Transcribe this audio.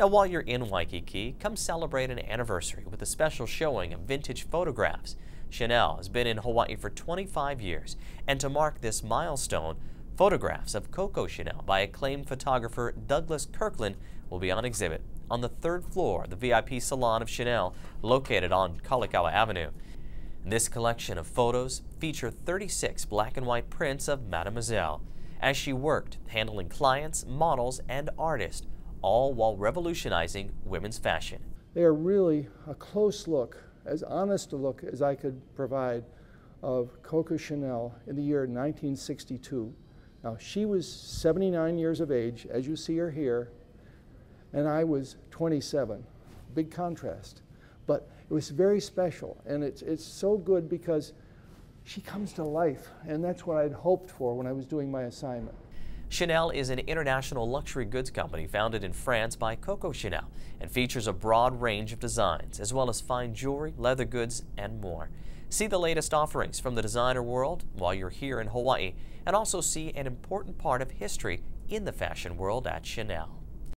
Now, while you're in Waikiki, come celebrate an anniversary with a special showing of vintage photographs. Chanel has been in Hawaii for 25 years, and to mark this milestone, photographs of Coco Chanel by acclaimed photographer Douglas Kirkland will be on exhibit on the third floor of the VIP Salon of Chanel, located on Kalakaua Avenue. This collection of photos feature 36 black and white prints of Mademoiselle as she worked handling clients, models, and artists, all while revolutionizing women's fashion. They are really a close look, as honest a look as I could provide of Coco Chanel in the year 1962. Now, she was 79 years of age, as you see her here, and I was 27. Big contrast. But it was very special, and it's, it's so good because she comes to life, and that's what I'd hoped for when I was doing my assignment. Chanel is an international luxury goods company founded in France by Coco Chanel and features a broad range of designs as well as fine jewelry, leather goods, and more. See the latest offerings from the designer world while you're here in Hawaii and also see an important part of history in the fashion world at Chanel.